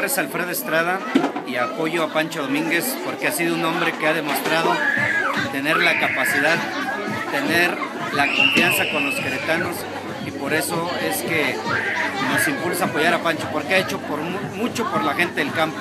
nombre es Alfredo Estrada y apoyo a Pancho Domínguez porque ha sido un hombre que ha demostrado tener la capacidad, tener la confianza con los queretanos y por eso es que nos impulsa a apoyar a Pancho, porque ha hecho por mucho por la gente del campo.